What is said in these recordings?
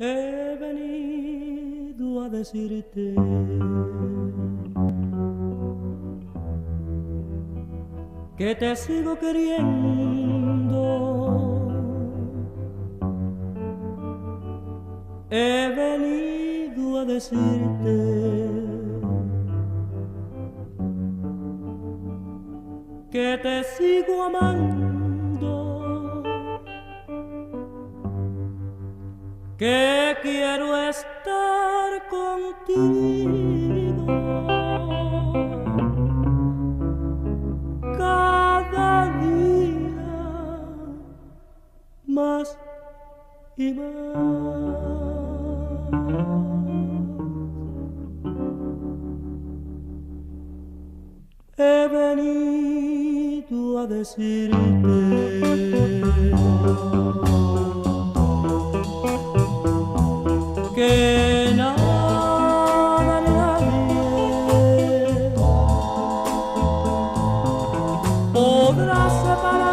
He venido a decirte que te sigo queriendo. He venido a decirte que te sigo amando. Que quiero estar contigo cada día más y más. He venido a decirte podrá separar.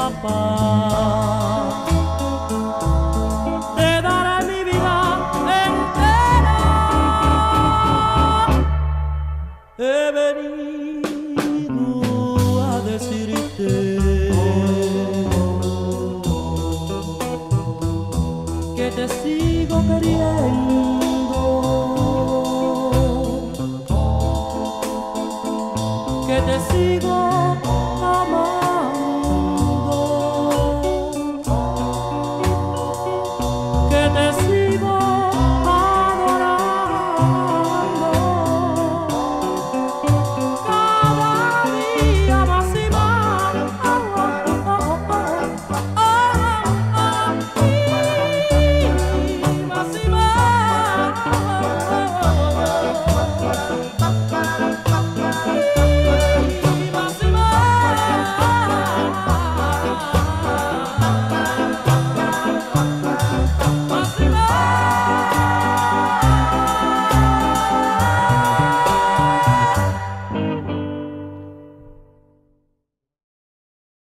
Capaz de dar mi vida entera. He venido a decirte que te sigo queriendo,